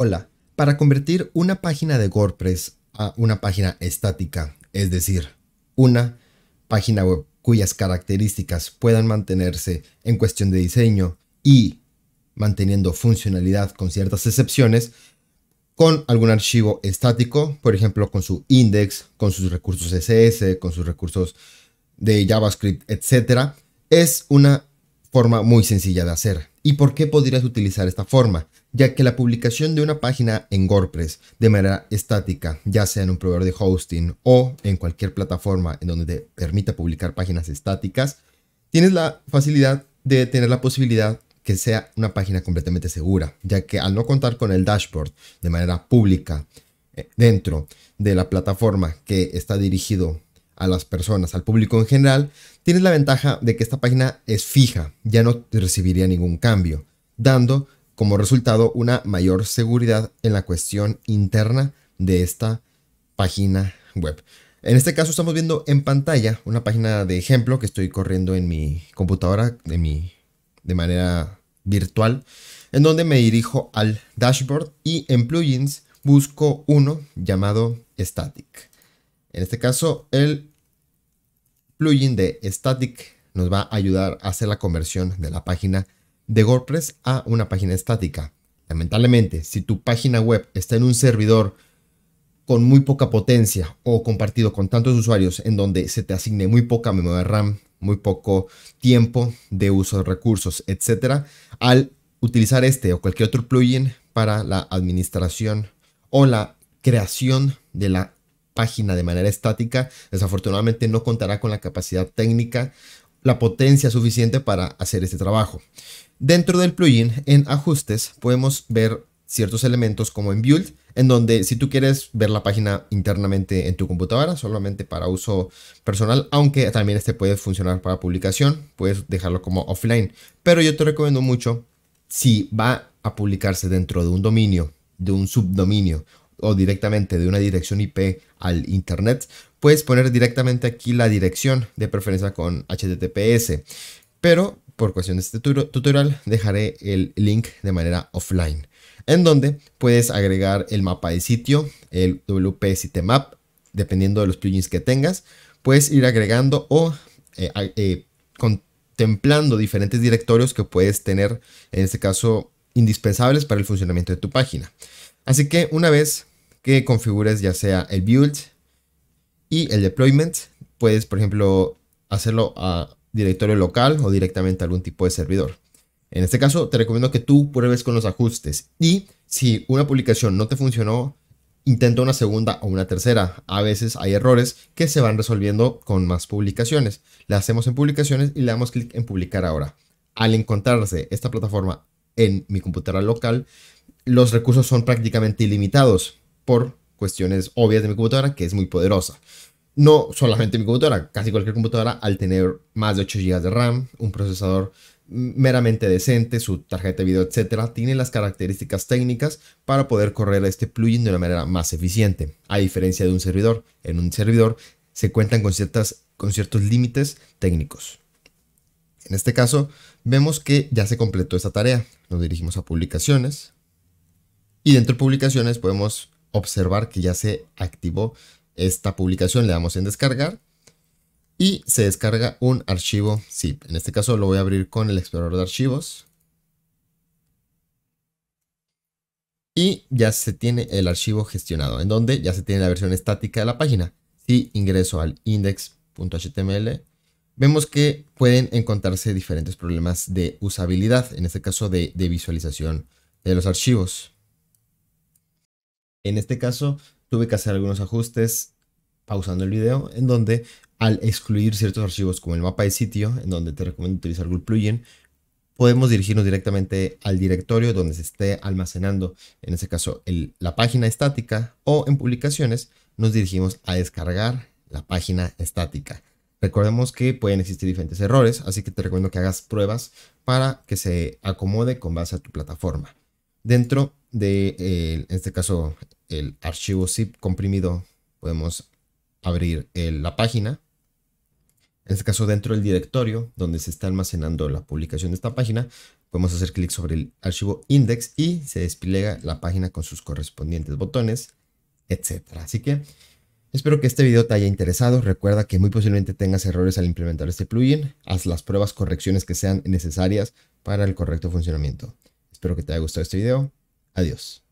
Hola, para convertir una página de WordPress a una página estática, es decir, una página web cuyas características puedan mantenerse en cuestión de diseño y manteniendo funcionalidad con ciertas excepciones, con algún archivo estático, por ejemplo, con su index, con sus recursos CSS, con sus recursos de JavaScript, etc., es una forma muy sencilla de hacer. ¿Y por qué podrías utilizar esta forma? Ya que la publicación de una página en WordPress de manera estática, ya sea en un proveedor de hosting o en cualquier plataforma en donde te permita publicar páginas estáticas, tienes la facilidad de tener la posibilidad que sea una página completamente segura, ya que al no contar con el dashboard de manera pública eh, dentro de la plataforma que está dirigido a las personas, al público en general, tienes la ventaja de que esta página es fija, ya no recibiría ningún cambio, dando como resultado una mayor seguridad en la cuestión interna de esta página web. En este caso estamos viendo en pantalla una página de ejemplo que estoy corriendo en mi computadora de, mi, de manera virtual, en donde me dirijo al dashboard y en plugins busco uno llamado Static. En este caso, el plugin de Static nos va a ayudar a hacer la conversión de la página de WordPress a una página estática. Lamentablemente, si tu página web está en un servidor con muy poca potencia o compartido con tantos usuarios en donde se te asigne muy poca memoria RAM, muy poco tiempo de uso de recursos, etc., al utilizar este o cualquier otro plugin para la administración o la creación de la página de manera estática, desafortunadamente no contará con la capacidad técnica, la potencia suficiente para hacer este trabajo. Dentro del plugin, en ajustes, podemos ver ciertos elementos como en build, en donde si tú quieres ver la página internamente en tu computadora, solamente para uso personal, aunque también este puede funcionar para publicación, puedes dejarlo como offline. Pero yo te recomiendo mucho, si va a publicarse dentro de un dominio, de un subdominio o directamente de una dirección IP al Internet, puedes poner directamente aquí la dirección de preferencia con HTTPS. Pero por cuestión de este tutorial dejaré el link de manera offline, en donde puedes agregar el mapa de sitio, el WP Sitemap, dependiendo de los plugins que tengas, puedes ir agregando o eh, eh, contemplando diferentes directorios que puedes tener, en este caso, indispensables para el funcionamiento de tu página. Así que una vez que configures ya sea el build y el deployment. Puedes, por ejemplo, hacerlo a directorio local o directamente a algún tipo de servidor. En este caso, te recomiendo que tú pruebes con los ajustes y si una publicación no te funcionó, intenta una segunda o una tercera. A veces hay errores que se van resolviendo con más publicaciones. Le hacemos en publicaciones y le damos clic en publicar ahora. Al encontrarse esta plataforma en mi computadora local, los recursos son prácticamente ilimitados por cuestiones obvias de mi computadora, que es muy poderosa. No solamente mi computadora, casi cualquier computadora, al tener más de 8 GB de RAM, un procesador meramente decente, su tarjeta de video, etcétera, tiene las características técnicas para poder correr este plugin de una manera más eficiente. A diferencia de un servidor, en un servidor se cuentan con, ciertas, con ciertos límites técnicos. En este caso, vemos que ya se completó esta tarea. Nos dirigimos a publicaciones y dentro de publicaciones podemos observar que ya se activó esta publicación. Le damos en descargar y se descarga un archivo zip. En este caso lo voy a abrir con el explorador de archivos. Y ya se tiene el archivo gestionado, en donde ya se tiene la versión estática de la página. Si ingreso al index.html, vemos que pueden encontrarse diferentes problemas de usabilidad, en este caso de, de visualización de los archivos. En este caso, tuve que hacer algunos ajustes pausando el video, en donde al excluir ciertos archivos como el mapa de sitio, en donde te recomiendo utilizar Google Plugin, podemos dirigirnos directamente al directorio donde se esté almacenando, en este caso, la página estática o en publicaciones, nos dirigimos a descargar la página estática. Recordemos que pueden existir diferentes errores, así que te recomiendo que hagas pruebas para que se acomode con base a tu plataforma. Dentro de, eh, en este caso, el archivo zip comprimido, podemos abrir la página. En este caso, dentro del directorio donde se está almacenando la publicación de esta página, podemos hacer clic sobre el archivo index y se despliega la página con sus correspondientes botones, etc. Así que espero que este video te haya interesado. Recuerda que muy posiblemente tengas errores al implementar este plugin. Haz las pruebas, correcciones que sean necesarias para el correcto funcionamiento. Espero que te haya gustado este video. Adiós.